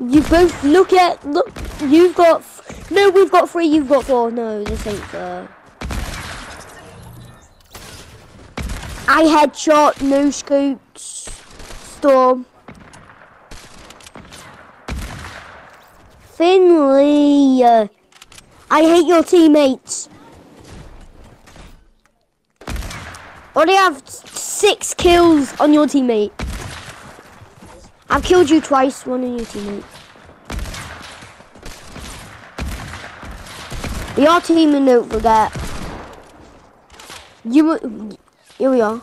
You both look at look. You've got no. We've got three. You've got four. No, this ain't fair. I headshot. No scopes. Storm. Finley. uh, I hate your teammates. Already have six kills on your teammate. I've killed you twice, one of your teammates. We are teaming, don't forget. You, here we are.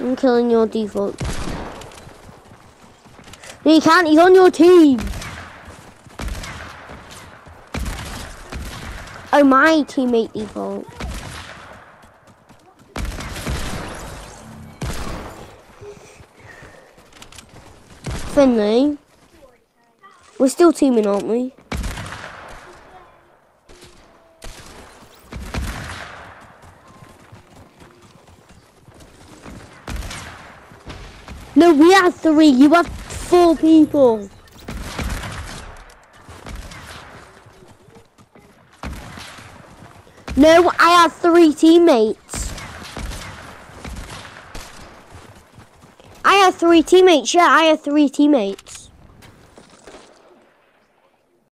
I'm killing your default. No, you can't. He's on your team. Oh, my teammate default. Finley. We're still teaming, aren't we? No, we have three. You have four people. No, I have three teammates. I have three teammates. Yeah, I have three teammates.